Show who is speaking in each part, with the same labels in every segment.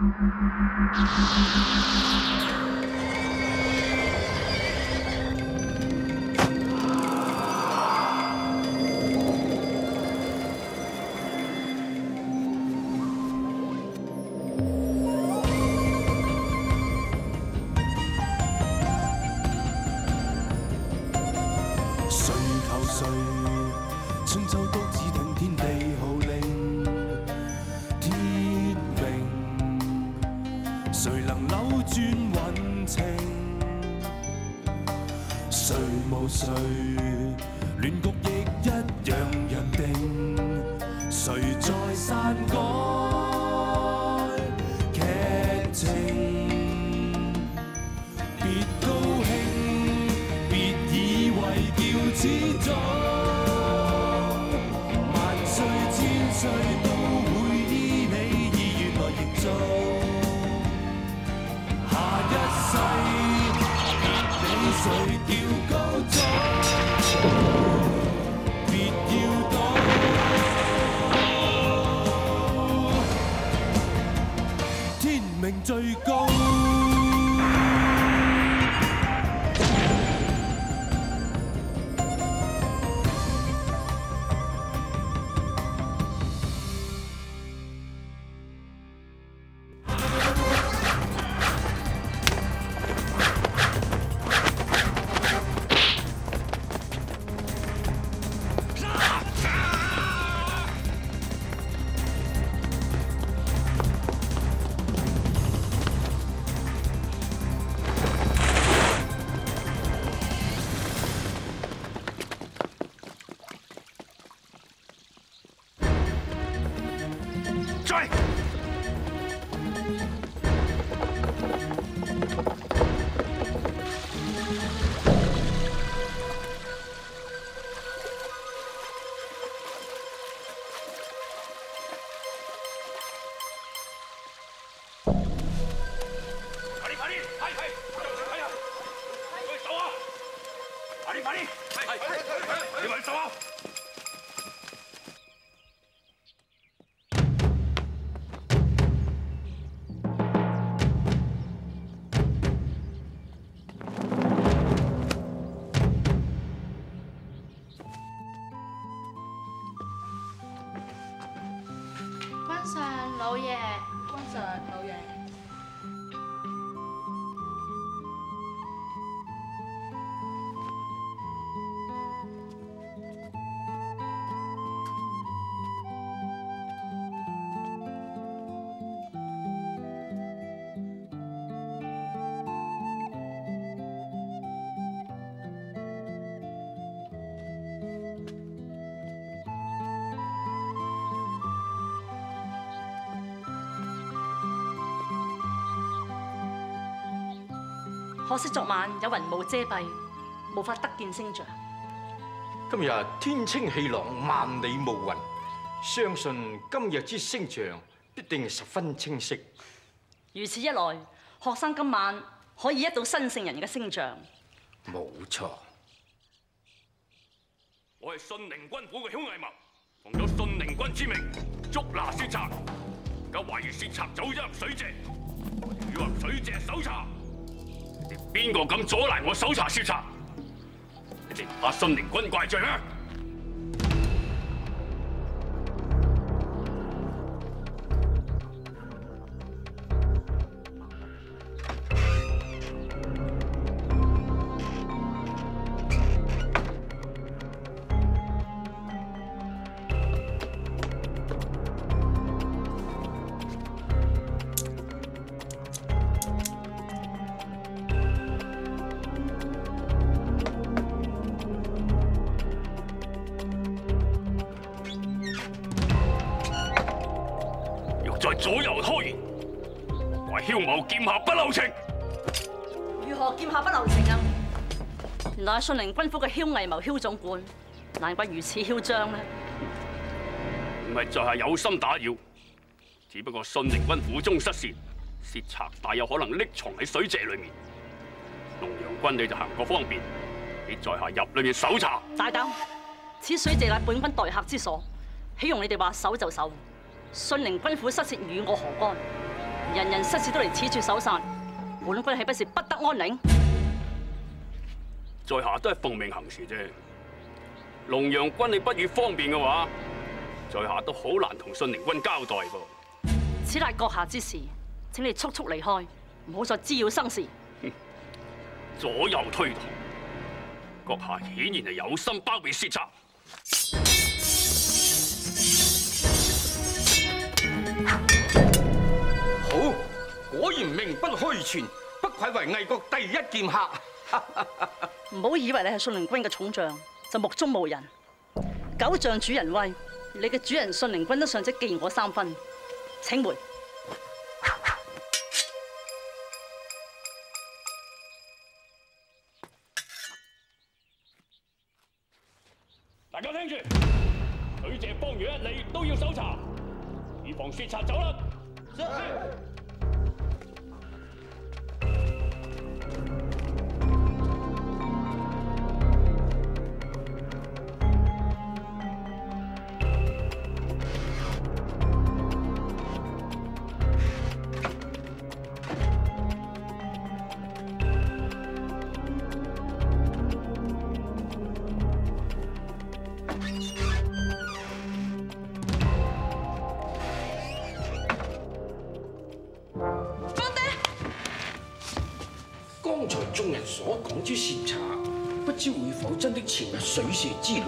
Speaker 1: Thank you.
Speaker 2: 可惜昨晚有雲霧遮蔽，無法得見星象。
Speaker 3: 今日天清氣朗，萬里無雲，相信今日之星象必定十分清晰。
Speaker 2: 如此一來，學生今晚可以一睹新聖人嘅星象。
Speaker 3: 冇錯，
Speaker 4: 我係信寧軍府嘅囂毅謀，奉咗信寧軍之命捉拿薛賊，而家懷疑薛賊走咗入水井，我哋要入水井搜查。你哋邊個敢阻拦我搜查薛賊？你哋唔怕信寧軍怪罪咩？下不留情。
Speaker 2: 如何劍下不留情啊？原來係信寧軍府嘅嚣毅謀囂總管，難怪如此囂張呢。
Speaker 4: 唔係在下有心打擾，只不過信寧軍府中失竊，竊賊大有可能匿藏喺水井裏面。龍陽軍你就行個方便，你在下入裏面搜查。
Speaker 2: 大膽！此水井乃本軍待客之所，岂容你哋話守就守？信寧軍府失竊與我何干？人人失事都嚟此處搜殺，本軍豈不是不得安寧？
Speaker 4: 在下都係奉命行事啫。龍陽君你不予方便嘅話，在下都好難同信寧君交代噃。
Speaker 2: 此乃閣下之事，請你速速離開，唔好再滋擾生事。
Speaker 4: 左右推搪，閣下顯然係有心包庇竊賊。
Speaker 3: 果然名不虛傳，不愧為魏國第一劍客。
Speaker 2: 唔好以為你係信陵君嘅重將，就目中無人。狗仗主人威，你嘅主人信陵君都尚且記我三分，請回。
Speaker 4: 大家聽住，許謝方圓一里都要搜查，以防雪賊走甩。
Speaker 3: 水蛇之內？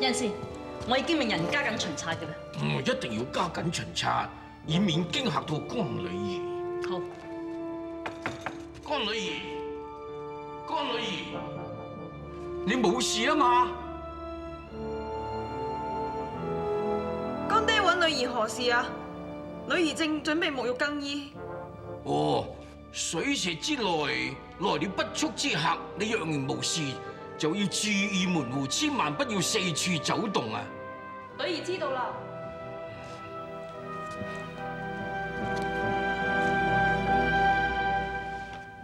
Speaker 2: 有陣時，我已經命人加緊巡查嘅啦。
Speaker 3: 唔一定要加緊巡查，以免驚嚇到江女兒。
Speaker 2: 好，
Speaker 3: 江女兒，江女兒，你冇事啊嘛？
Speaker 5: 干爹揾女兒何事啊？女兒正準備沐浴更衣。
Speaker 3: 哦，水蛇之內來了不速之客，你若然無事，就要注意門戶，千萬不要四處走動啊！
Speaker 5: 女兒知道啦。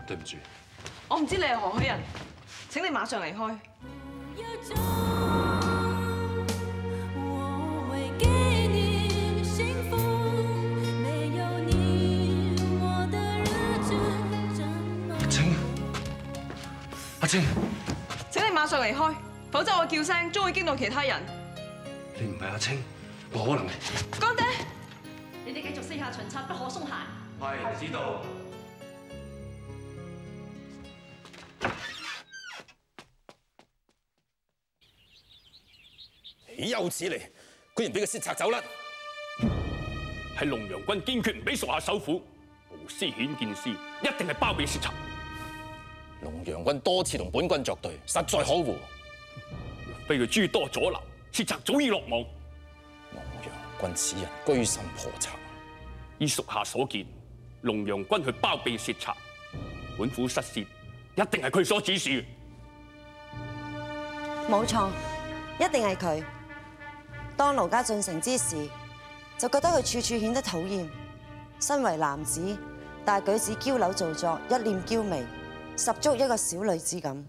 Speaker 6: 對唔住，
Speaker 5: 我唔知你係何許人，請你馬上離開。
Speaker 7: 我會給你幸福，沒有你，我的日子怎麼？
Speaker 6: 青，阿青，
Speaker 5: 馬上離開，否則我叫聲將會驚到其他人。
Speaker 6: 你唔係阿青，冇可能嘅。
Speaker 5: 乾爹，
Speaker 2: 你哋繼續四下巡查，不可鬆懈。
Speaker 6: 係，知道。
Speaker 8: 岂有此理！居然俾個竊賊走甩，
Speaker 4: 係龍陽君堅決唔俾屬下首府，無私顯見私，一定係包庇竊賊。
Speaker 8: 龍陽君多次同本軍作對，實在可惡。
Speaker 4: 若非佢諸多阻撓，竊賊早已落網。
Speaker 8: 龍陽君此人居心叵測，
Speaker 4: 依屬下所見，龍陽君去包庇竊賊，本府失竊，一定係佢所指示。
Speaker 9: 冇錯，一定係佢。當盧家進城之時，就覺得佢處處顯得討厭。身為男子，但係舉止嬌扭造作，一臉嬌媚，十足一個小女子咁。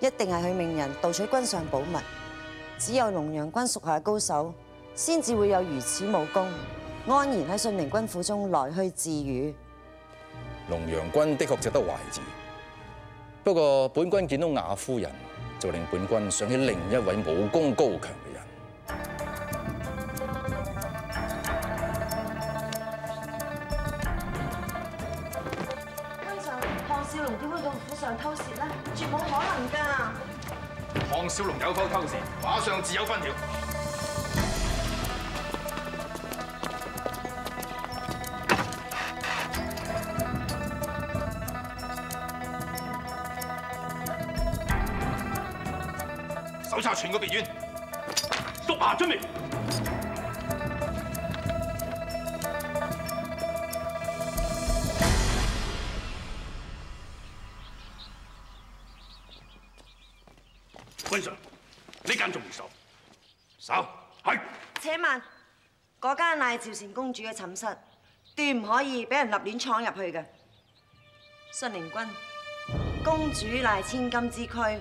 Speaker 9: 一定係佢命人盜取軍上寶物。只有龍陽君屬下高手，先至會有如此武功，安然喺信寧君府中來去自如。
Speaker 8: 龍陽君的確值得懷疑。不過本軍見到雅夫人，就令本軍想起另一位武功高強小龙有否偷事，马上自有分曉。搜查全个别院。
Speaker 4: 属下遵命。間仲未收。
Speaker 8: 搜。
Speaker 4: 係。
Speaker 9: 且慢，嗰間乃趙善公主嘅寢室，斷唔可以俾人立亂闖入去嘅。信寧君，公主乃千金之軀，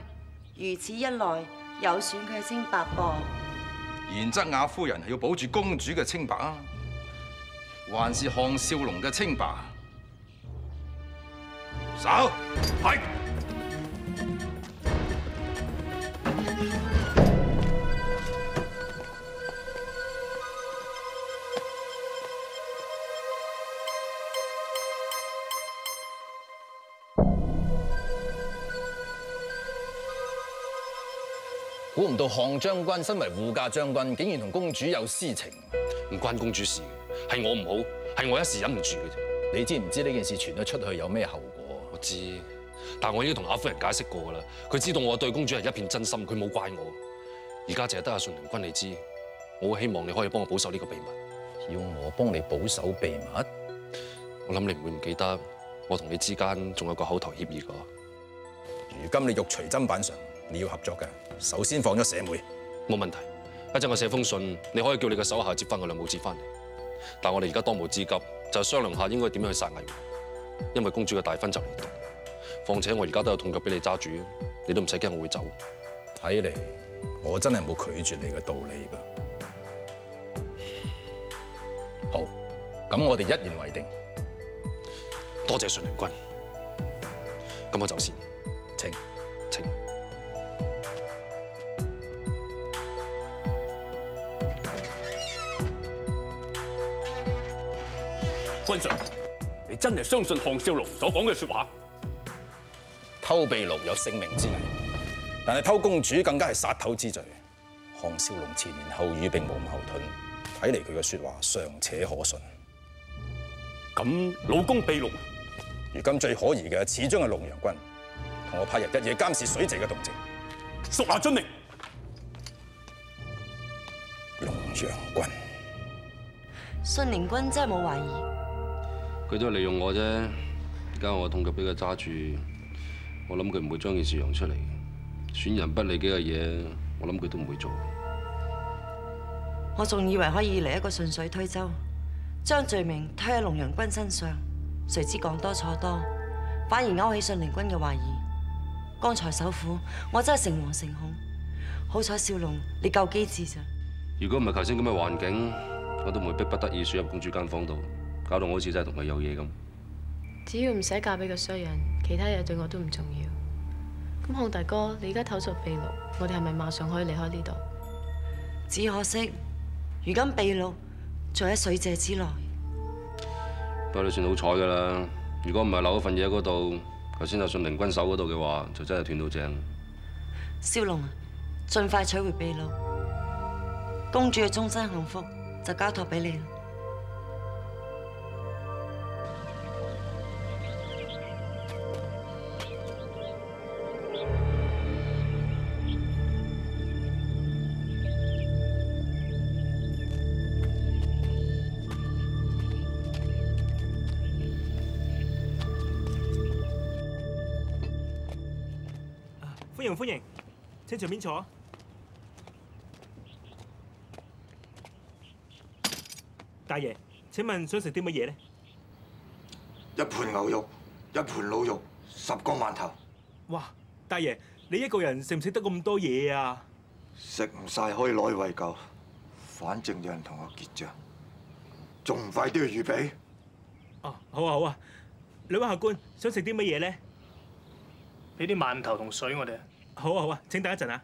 Speaker 9: 如此一來，有損佢嘅清白噃。
Speaker 8: 然則雅夫人係要保住公主嘅清白啊！還是項少龍嘅清白？
Speaker 4: 手係。
Speaker 8: 估唔到項將軍身為護駕將軍，竟然同公主有私情。
Speaker 6: 唔關公主事嘅，係我唔好，係我一時忍唔住嘅啫。
Speaker 8: 你知唔知呢件事傳咗出去有咩後果？
Speaker 6: 我知，但我已經同阿夫人解釋過㗎啦。佢知道我對公主係一片真心，佢冇怪我。而家淨係得阿順寧君你知，我好希望你可以幫我保守呢個秘密。
Speaker 8: 要我幫你保守秘密？
Speaker 6: 我諗你唔會唔記得，我同你之間仲有個口頭協議㗎。
Speaker 8: 如今你肉隨砧板上，你要合作嘅，首先放咗社妹。
Speaker 6: 冇問題，一陣我寫封信，你可以叫你嘅手下接翻我兩母子翻嚟。但我哋而家當務之急就係商量下應該點樣去殺魏王，因為公主嘅大婚就嚟到。況且我而家都有痛腳俾你揸住，你都唔使驚我會走。
Speaker 8: 睇嚟我真係冇拒絕你嘅道理㗎。好，咁我哋一言為定。
Speaker 6: 多謝順良君，咁我走先。
Speaker 8: 請
Speaker 6: 請。
Speaker 4: 君上，你真係相信項少龍所講嘅説話？
Speaker 8: 偷秘錄有性命之危，但係偷公主更加係殺頭之罪。項少龍前言後語並無矛盾，睇嚟佢嘅説話尚且可信。
Speaker 4: 咁老公秘錄，
Speaker 8: 如今最可疑嘅始終係龍陽君，同我派人一夜監視水姐嘅動靜。
Speaker 4: 屬下遵命。
Speaker 8: 龍陽君，
Speaker 9: 信寧君真係冇懷疑。
Speaker 6: 佢都係利用我啫，而家我痛腳俾佢揸住，我諗佢唔會將件事揚出嚟。損人不利己嘅嘢，我諗佢都唔會做。
Speaker 9: 我仲以為可以嚟一個順水推舟，將罪名推喺龍陽君身上，谁知講多錯多，反而勾起信寧君嘅懷疑。剛才首府，我真係誠惶誠恐。好彩少龍你夠機智咋？
Speaker 6: 如果唔係頭先咁嘅環境，我都唔會逼不得已輸入公主間房度，搞到我好似真係同佢有嘢咁。
Speaker 10: 只要唔使嫁俾個衰人，其他嘢對我都唔重要。咁項大哥，你而家偷咗秘錄，我哋係咪馬上可以離開呢度？
Speaker 9: 只可惜，如今秘錄仲喺水姐之內。
Speaker 6: 不過你算好彩㗎啦，如果唔係留咗份嘢喺嗰度，頭先就信寧軍手嗰度嘅話，就真係斷到正。
Speaker 9: 少龍啊，盡快取回秘錄，公主嘅終身幸福就交託俾你啦。
Speaker 11: 歡迎歡迎，請隨便坐。大爷，請問想食啲乜嘢咧？
Speaker 12: 一盤牛肉，一盤滷肉，十個饅頭，
Speaker 11: 哇！大爷，你一個人食唔食得咁多嘢啊？
Speaker 12: 食唔晒可以攞去餵狗，反正有人同我結帳，仲唔快啲去預備？
Speaker 11: 哦，好啊好啊，兩位客官想食啲乜嘢咧？
Speaker 13: 俾啲饅頭同水我哋。
Speaker 11: 好啊好啊，請等一陣啊。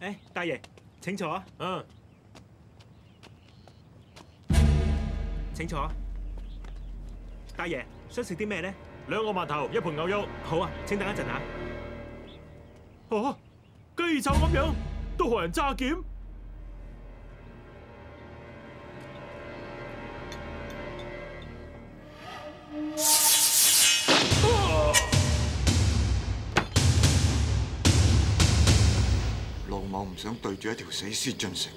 Speaker 11: 誒，大爺請坐啊。
Speaker 13: 嗯。
Speaker 11: 請坐啊。大爺想食啲咩咧？
Speaker 13: 兩個饅頭，一盤牛肉。
Speaker 11: 好啊，請等一陣啊。
Speaker 13: 哦，雞爪咁樣都學人揸劍？
Speaker 12: 想對住一條死屍進城。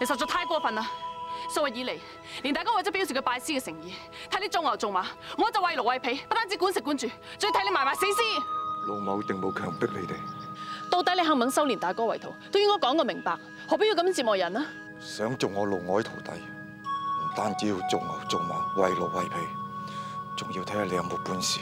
Speaker 14: 你實在太過分啦！數日以嚟，連大哥為咗表示佢拜師嘅誠意，睇你做牛做馬，我就為奴為婢，不單止管食管住，仲要睇你埋埋死屍。
Speaker 12: 老某定冇強迫你哋，
Speaker 14: 到底你肯唔肯收連大哥為徒，都應該講個明白，何必要咁折磨人啊？
Speaker 12: 想做我老外徒弟，唔單止要做牛做馬，為奴為婢，仲要睇下你有冇本事。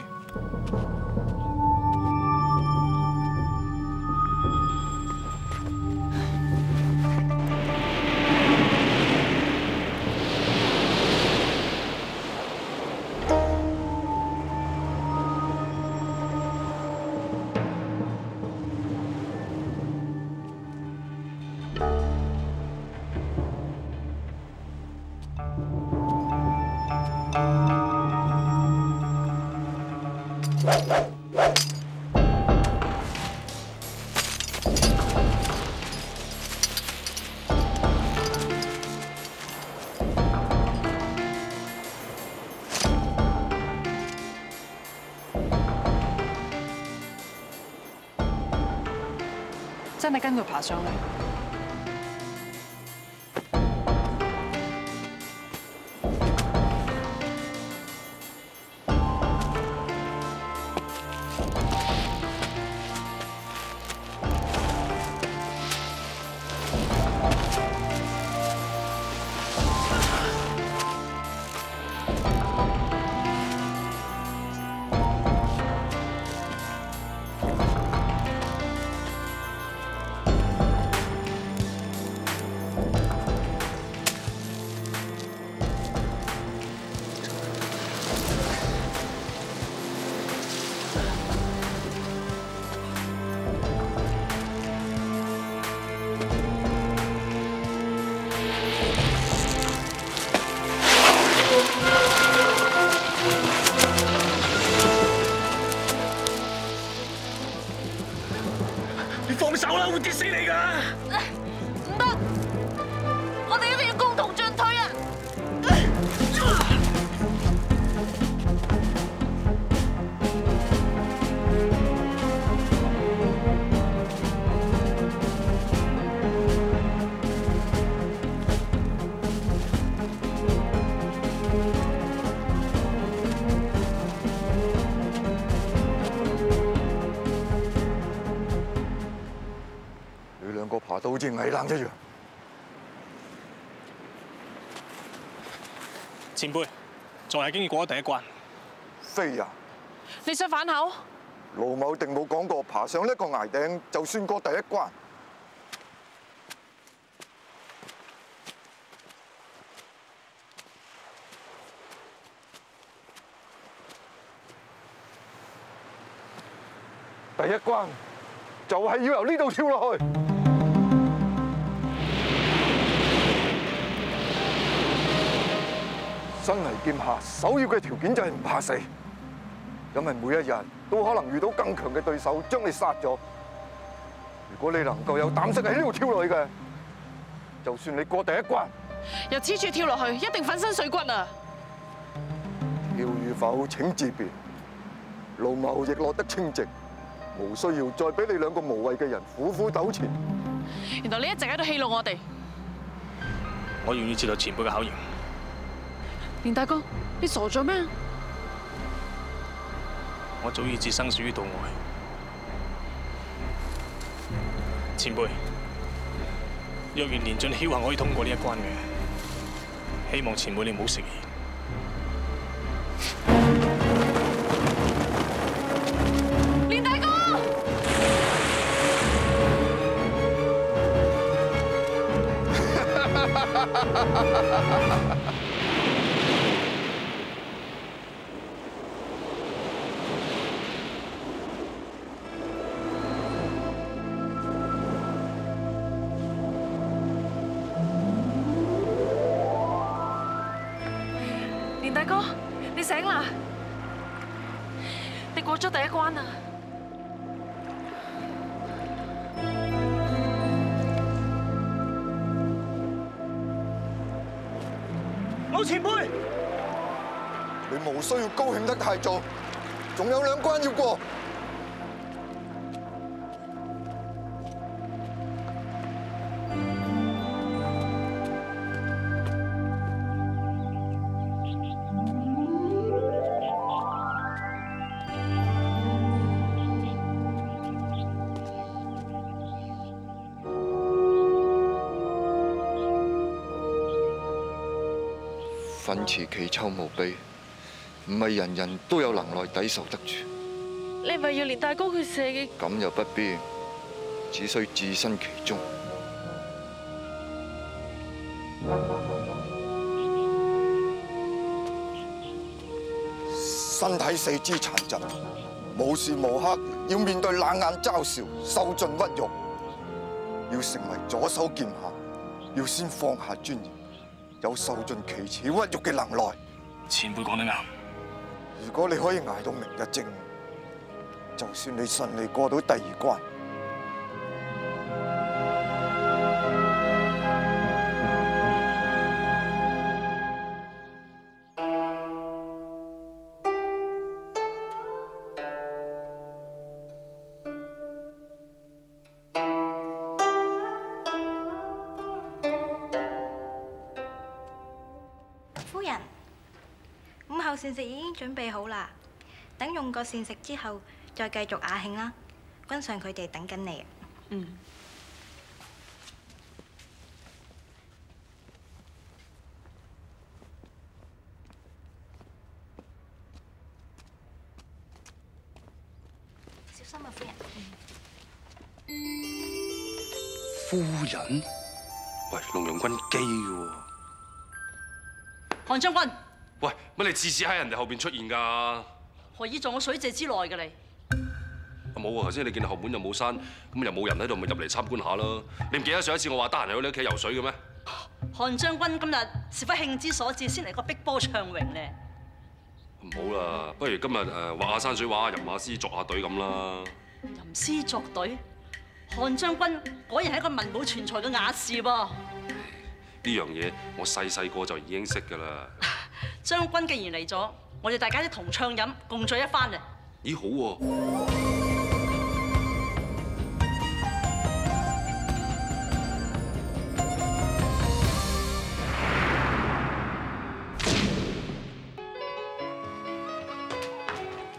Speaker 14: 真係跟佢爬上嚟。
Speaker 12: 兩個爬到好似矮冷一樣。
Speaker 13: 前輩，仲係經過咗第一關。
Speaker 12: 飛呀！
Speaker 14: 你想反口？
Speaker 12: 盧某定冇講過爬上呢個崖頂就算過第一關。第一關就係要由呢度跳落去。身為劍下，首要嘅條件就係唔怕死，因為每一日都可能遇到更強嘅對手將你殺咗。如果你能夠有膽識喺呢度跳落去嘅，就算你過第一關，
Speaker 14: 由此處跳落去，一定粉身碎骨啊！
Speaker 12: 跳與否請自便。老某亦落得清靜，無需要再俾你兩個無謂嘅人苦苦糾纏。
Speaker 14: 原來你一直喺度戲弄我哋，
Speaker 13: 我願意接受前輩嘅考驗。
Speaker 14: 連大哥，你傻咗咩？
Speaker 13: 我早已置生死於度外。前輩，若然連進僥倖可以通過呢一關嘅，希望前輩你唔好食言。
Speaker 14: 連大哥，連
Speaker 12: 需要高兴得太早仲有两关要过。
Speaker 15: 分驰其臭無悲唔係人人都有能耐抵受得住。
Speaker 10: 你咪要連大哥佢射嘅
Speaker 15: 咁又不必，只需置身其中。
Speaker 12: 身體四肢殘疾，無時無刻要面對冷眼嘲笑、受盡屈辱，要成為左手劍客，要先放下尊嚴，有受盡奇恥屈辱嘅能耐。
Speaker 13: 前輩講得啱。
Speaker 12: 如果你可以挨到明日正午，就算你顺利过到第二
Speaker 16: 关，準備好啦，等用過膳食之後，再繼續雅興啦。君上佢哋等緊你。
Speaker 2: 嗯。
Speaker 16: 小心啊，夫人。
Speaker 6: 夫人，喂，龍陽君基嘅喎。
Speaker 2: 韓將軍，
Speaker 6: 喂，乜你次次喺人哋後邊出現㗎？
Speaker 2: 何以在我水謝之內嘅你？
Speaker 6: 啊冇啊，頭先你見後門又冇山，咁又冇人喺度，咪入嚟參觀下咯。你唔記得上一次我話得閒嚟我哋屋企游水嘅咩？
Speaker 2: 韓將軍今日是否興之所至，先嚟個碧波暢泳呢？
Speaker 6: 唔好啦，不如今日誒畫下山水畫、吟下詩、作下對咁啦。
Speaker 2: 吟詩作對，韓將軍果然係一個文武全才嘅雅士噃。
Speaker 6: 呢樣嘢我細細個就已經識㗎啦。
Speaker 2: 將軍既然嚟咗，我哋大家一同暢飲，共聚一番啊！
Speaker 6: 咦，好喎、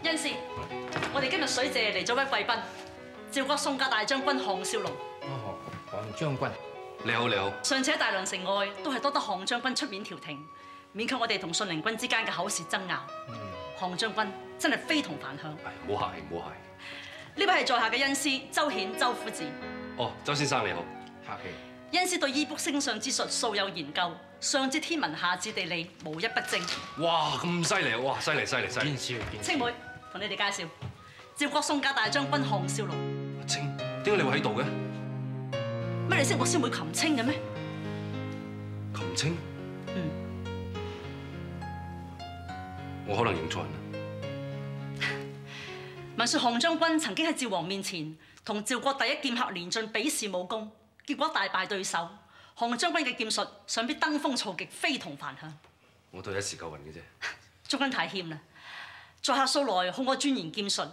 Speaker 2: 恩師，我哋今日水謝嚟咗位貴賓，趙國宋家大將軍項少龍。
Speaker 3: 哦，項將軍，
Speaker 6: 你好，你好。
Speaker 2: 上次喺大梁城外，都係多得項將軍出面調停，勉強我哋同信陵君之間嘅口舌爭拗。項將軍真係非同凡響。
Speaker 6: 唔好客氣，唔好客氣。
Speaker 2: 呢位係在下嘅恩師周顯周夫子。
Speaker 6: 哦，周先生你好。
Speaker 3: 客氣。
Speaker 2: 恩師對衣卜星相之術素有研究，上知天文，下至地理，無一不精。
Speaker 6: 哇，咁犀利！哇，犀利犀利犀利！
Speaker 2: 青妹，同你哋介紹，趙國宋家大將軍項少龍。
Speaker 6: 青，點解你會喺度嘅？
Speaker 2: 乜你識我師妹琴青嘅咩？
Speaker 6: 琴青？
Speaker 2: 嗯。
Speaker 6: 我可能認錯人啦。
Speaker 2: 聞說項將軍曾經喺趙王面前同趙國第一劍客連晉比試武功，結果大敗對手。項將軍嘅劍術想必登峰造極，非同凡響。
Speaker 6: 我都係一時夠運嘅啫。
Speaker 2: 將軍太謙啦！在下素來控我鑽研劍術，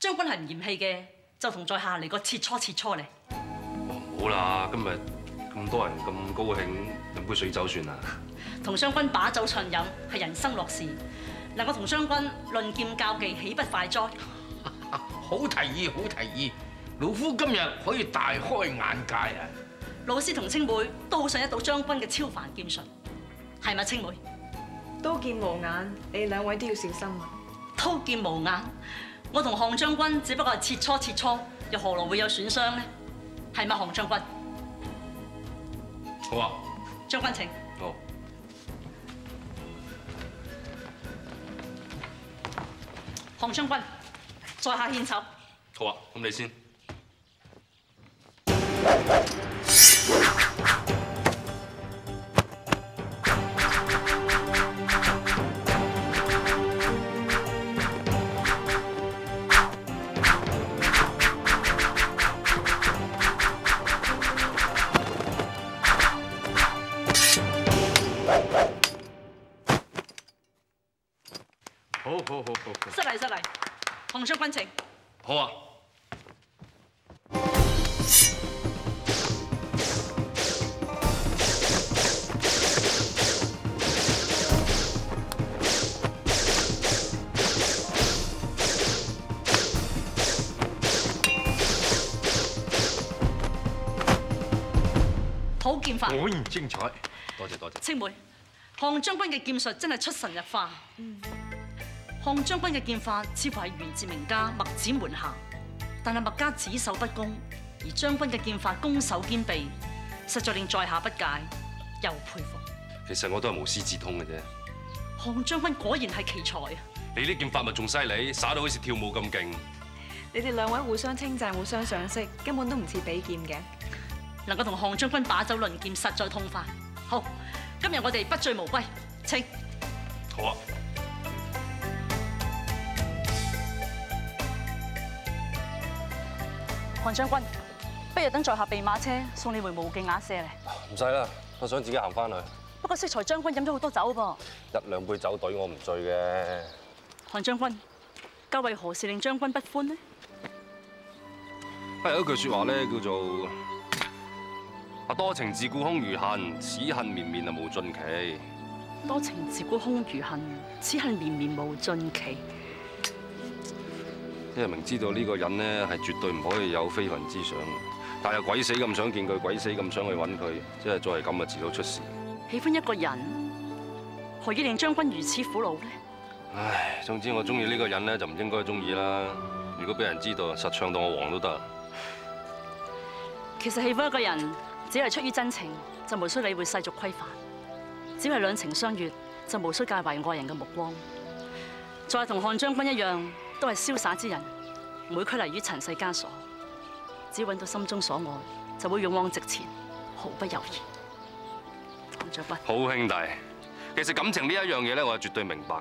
Speaker 2: 將軍係唔嫌棄嘅，就同在下嚟個切磋切磋嚟。
Speaker 6: 唔好啦，今日咁多人咁高興，飲杯水酒算啦。
Speaker 2: 同將軍把酒暢飲係人生樂事，能夠同將軍論劍較技，豈不快哉？
Speaker 3: 好提議，好提議，老夫今日可以大開眼界啊！
Speaker 2: 老師同青妹都好想一睹將軍嘅超凡劍術，係咪青妹？
Speaker 5: 刀劍無眼，你哋兩位都要小心啊！
Speaker 2: 刀劍無眼，我同項將軍只不過係切磋切磋，又何來會有損傷呢？係咪項將軍？
Speaker 6: 好啊，
Speaker 2: 將軍請。洪。將軍，在下獻醜。
Speaker 6: 好啊，咁你先。
Speaker 3: 果然精彩。
Speaker 6: 多謝多謝。
Speaker 2: 青妹，項將軍嘅劍術真係出神入化。項將軍嘅劍法似乎係源自名家墨子門下，但係墨家只守不攻，而將軍嘅劍法攻守兼備，實在令在下不解，又佩服。
Speaker 6: 其實我都係無師自通嘅啫。
Speaker 2: 項將軍果然係奇才啊！
Speaker 6: 你呢劍法咪仲犀利，耍到好似跳舞咁勁。
Speaker 5: 你哋兩位互相稱讚、互相賞識，根本都唔似比劍嘅。
Speaker 2: 能夠同項將軍把酒論劍，實在痛快。好，今日我哋不醉無歸，請。
Speaker 6: 好啊。
Speaker 2: 項將軍，不如等在下備馬車送你回無記雅舍咧。
Speaker 6: 唔使啦，我想自己行翻去。
Speaker 2: 不過適才將軍飲咗好多酒噃。
Speaker 6: 一兩杯酒對我唔醉嘅。
Speaker 2: 項將軍，究為何事令將軍不歡呢？
Speaker 6: 不過有一句説話咧，叫做啊多情自古空餘恨，此恨綿綿啊無盡期。
Speaker 2: 多情自古空餘恨，此恨綿綿無盡期。
Speaker 6: 因為明知道呢個人咧係絕對唔可以有非分之想，但係鬼死咁想見佢，鬼死咁想去揾佢，即係再係咁啊，遲早出事。
Speaker 2: 喜歡一個人，何以令將軍如此苦惱呢？
Speaker 6: 唉，總之我中意呢個人咧，就唔應該中意啦。如果俾人知道，實唱到我黃都得。
Speaker 2: 其實喜歡一個人，只係出於真情，就無需理會世俗規範；只係兩情相悅，就無需介懷外人嘅目光。再同項將軍一樣，都係瀟灑之人，唔會拘泥於塵世枷鎖。只要揾到心中所愛，就會勇往直前，毫不猶豫。項將軍，
Speaker 6: 好兄弟，其實感情呢一樣嘢咧，我係絕對明白。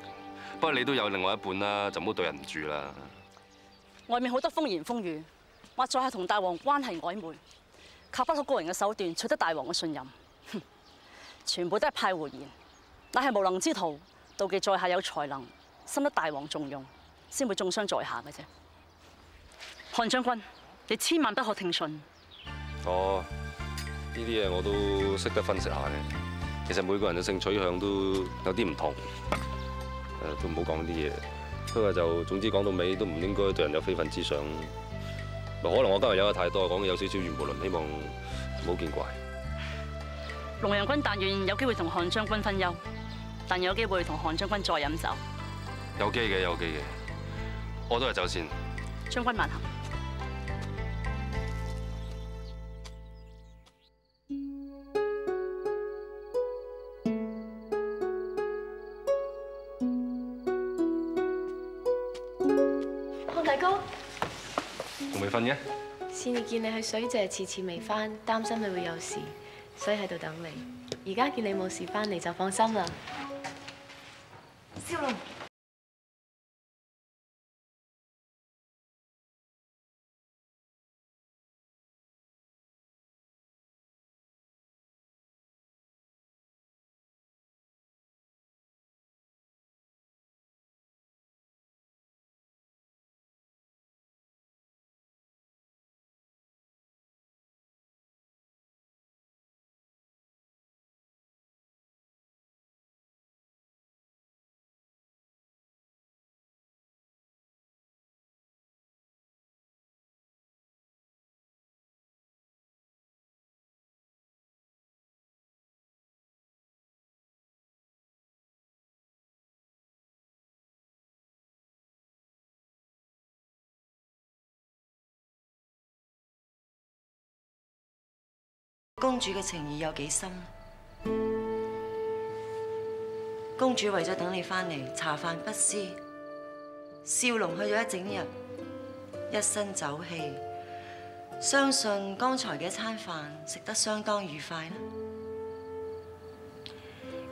Speaker 6: 不過你都有另外一半啦，就唔好對人唔住啦。
Speaker 2: 外面好多風言風語，話在下同大王關係曖昧，靠不可告人嘅手段取得大王嘅信任，哼，全部都係派胡言，乃係無能之徒，妒忌在下有才能，深得大王重用，先會中傷在下嘅啫。項將軍，你千萬不可聽信。
Speaker 6: 哦，呢啲嘢我都識得分析下嘅。其實每個人嘅性取向都有啲唔同，誒都唔好講呢啲嘢。不過就總之講到尾都唔應該對人有非分之想。可能我今日有得太多，講嘅有少少語無倫，希望唔好見怪。
Speaker 2: 龍陽君但願有機會同韓將軍分憂，但有機會同韓將軍再飲酒。
Speaker 6: 有機嘅，有機嘅，我都係走先。
Speaker 2: 將軍慢行。
Speaker 10: 見你去水谢迟迟未翻，擔心你會有事，所以喺度等你。而家見你冇事翻嚟就放心啦。
Speaker 9: 少龍，公主嘅情意有幾深？公主為咗等你翻嚟，茶飯不思，少龍去咗一整日，一身酒氣，相信剛才嘅一餐飯食得相當愉快啦。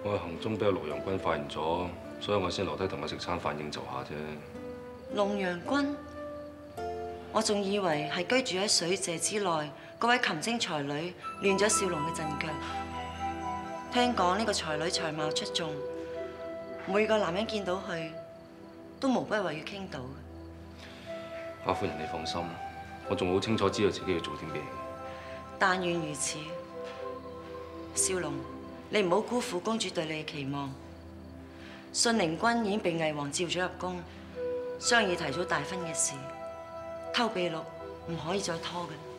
Speaker 6: 我嘅行蹤俾阿陸陽君發現咗，所以我先留低同佢食餐飯應酬下啫。
Speaker 9: 龍陽君，我仲以為係居住喺水榭之內嗰位琴精才女亂咗少龍嘅陣腳。聽講呢個才女才貌出眾，每個男人見到佢都無不為佢傾倒。
Speaker 6: 阿夫人你放心，我仲好清楚知道自己要做啲咩。
Speaker 9: 但願如此，少龍，你唔好辜負公主對你嘅期望。信陵君已經被魏王召咗入宮，商議提早大婚嘅事。偷秘錄唔可以再拖嘅。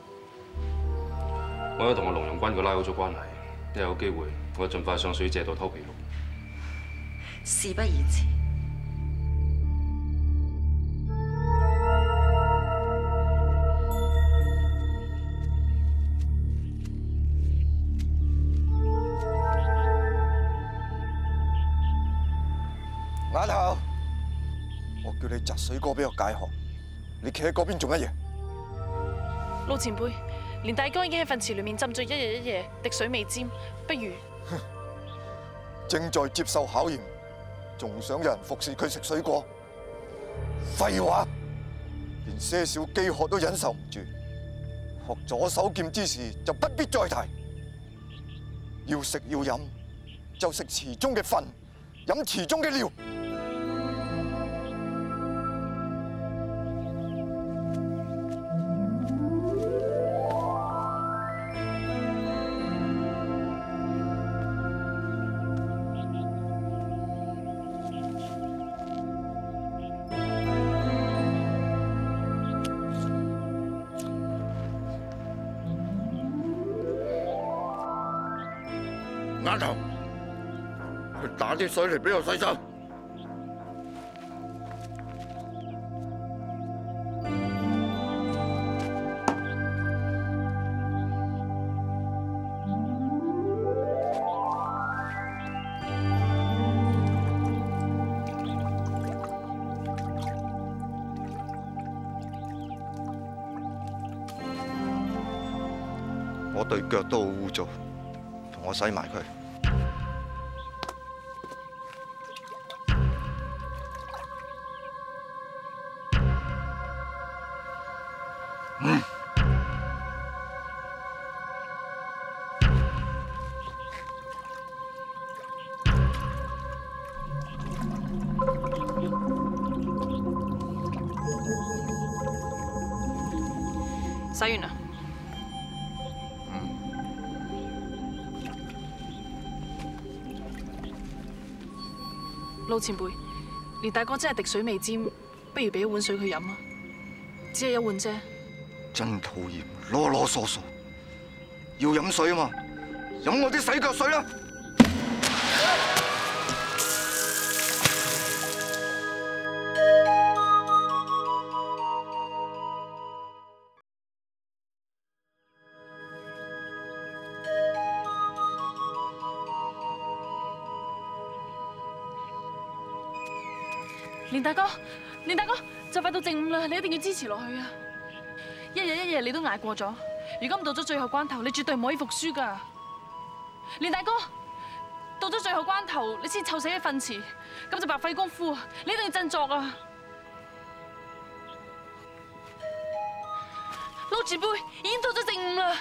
Speaker 6: 我有同阿龍陽君佢拉好咗關係，一有機會我盡快上水借道偷皮錄。
Speaker 9: 事不宜遲。
Speaker 12: 眼頭，我叫你摘水果俾我解渴，你企喺嗰邊做乜嘢？
Speaker 14: 老前輩，連大哥已經喺粪池裏面浸咗一日一夜，滴水未沾，不如
Speaker 12: 正在接受考驗，仲想有人服侍佢食水果？廢話，連些少饥渴都忍受唔住，學左手劍之事就不必再提。要食要飲，就食池中嘅糞，飲池中嘅尿。
Speaker 15: 眼頭，去打啲水嚟俾我洗手。我對腳都好污糟，洗埋佢。
Speaker 14: 老前辈，连大哥真系滴水未沾，不如俾一碗水佢饮啊！只系一碗啫。
Speaker 12: 真讨厌，啰啰嗦嗦，要饮水啊嘛，饮我啲洗脚水啦！
Speaker 14: 大哥，連大哥，就快到正午啦，你一定要支持落去啊！一日一夜你都捱過咗，如今到咗最後關頭，你絕對唔可以服輸噶。連大哥，到咗最後關頭，你先凑死喺糞池，咁就白費功夫啊！你一定要振作啊！老前輩，已經到咗正午啦，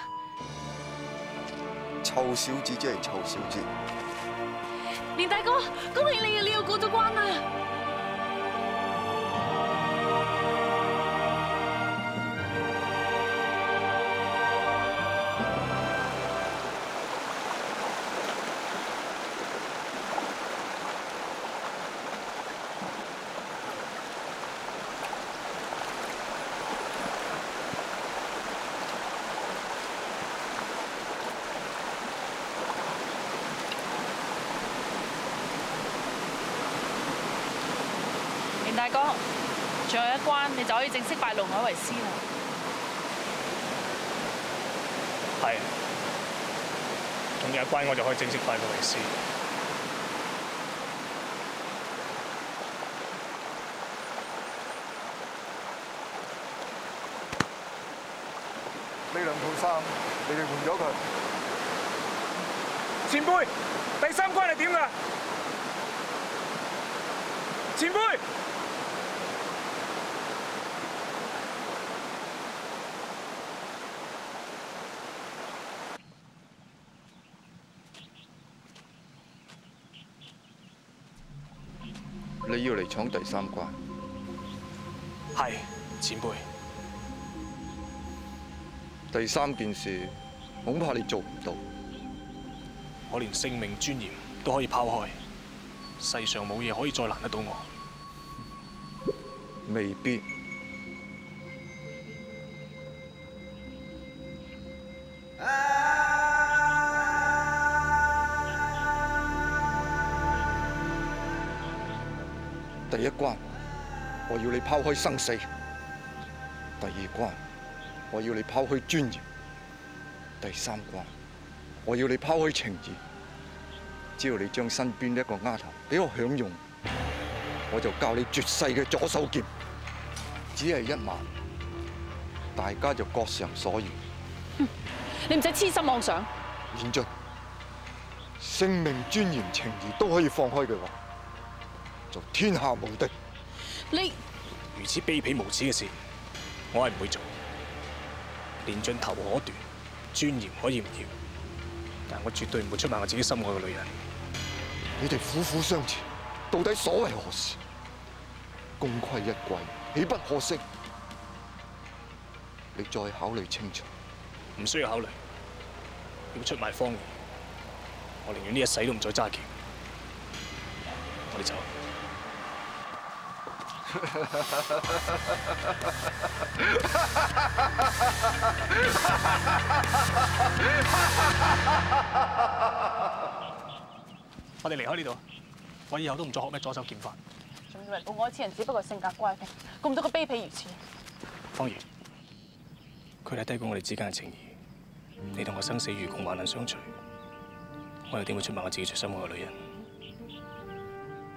Speaker 12: 臭小子即係臭小子，
Speaker 14: 連大哥，恭喜你啊！你又過咗關啦！一關，你就可以正式拜龍海為師啦。
Speaker 13: 係，仲有一關我就可以正式拜佢為師。
Speaker 12: 呢兩套衫你哋換咗佢。
Speaker 11: 前輩，第三關係點㗎？前輩，
Speaker 15: 你要嚟闯第三關，
Speaker 13: 係，前輩。
Speaker 15: 第三件事恐怕你做唔到。
Speaker 13: 我連性命尊嚴都可以拋開，世上冇嘢可以再難得到我。
Speaker 15: 未必。我要你拋開生死；第二關，我要你拋開尊嚴；第三關，我要你拋開情義。只要你將身邊一個丫頭俾我享用，我就教你絕世嘅左手劍。只係一晚，大家就各償所願。
Speaker 14: 你唔使痴心妄想。
Speaker 15: 連俊，性命、尊嚴、情義都可以放開嘅話，就天下無敵。
Speaker 14: 你
Speaker 13: 如此卑鄙無恥嘅事，我係唔會做。連俊頭可斷，尊嚴可以唔要，但我絕對唔會出賣我自己心愛嘅女人。
Speaker 15: 你哋苦苦相持，到底所為何事？功虧一篑，岂不可惜？你再考慮清楚。
Speaker 13: 唔需要考慮，要出賣方兒，我寧願呢一世都唔再揸劍。我哋走。我哋離開呢度，我以後都唔再學咩左手劍法。
Speaker 14: 仲以為我人只不過性格乖僻，估唔到個卑鄙如此。
Speaker 13: 方怡，佢睇低估我哋之間嘅情誼。你同我生死與共，患難相隨，我又點會出賣我自己最心愛嘅女人？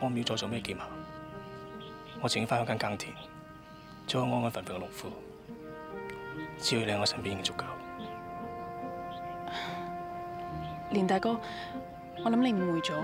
Speaker 13: 我唔要再做咩劍客，我情願翻鄉間耕田，做个安安分分嘅农夫。只要你喺我身边已经足夠。
Speaker 14: 連大哥，我諗你误会咗。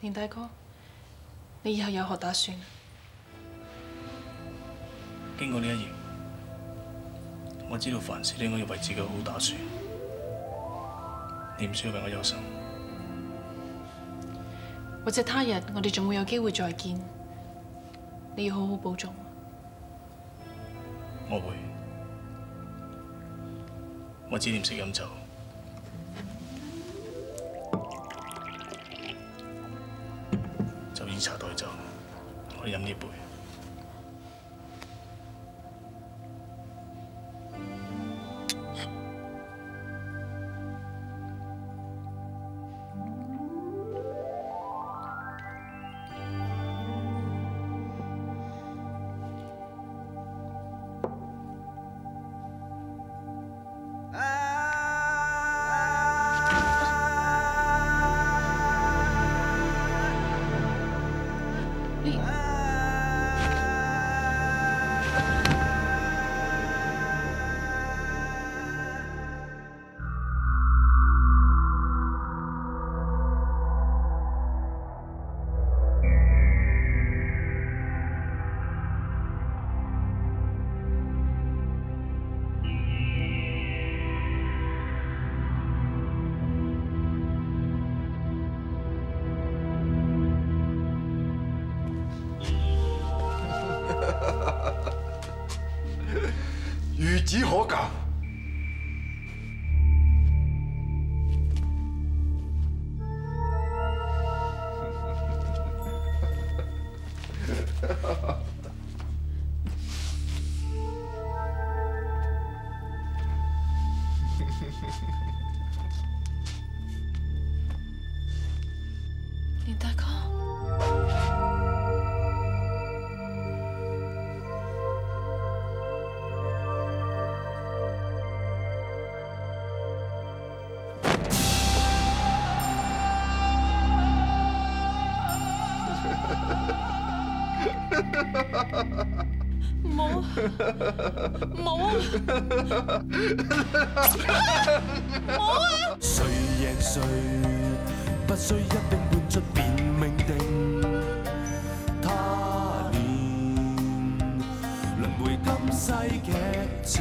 Speaker 14: 連大哥，你以後有何打算？
Speaker 13: 經過呢一夜，我知道凡事都應該要為自己好好打算。你唔需要為我憂心。
Speaker 14: 或者他日我哋仲會有機會再見，你要好好保重。
Speaker 13: 我會。我知你唔識飲酒，饮呢杯。
Speaker 14: 冇啊！冇啊！冇啊！
Speaker 17: 誰贏誰，不需一定換出便命定。他年輪迴今世劇情，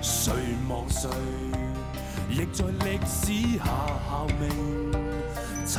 Speaker 17: 誰望誰，亦在歷史下效命，殘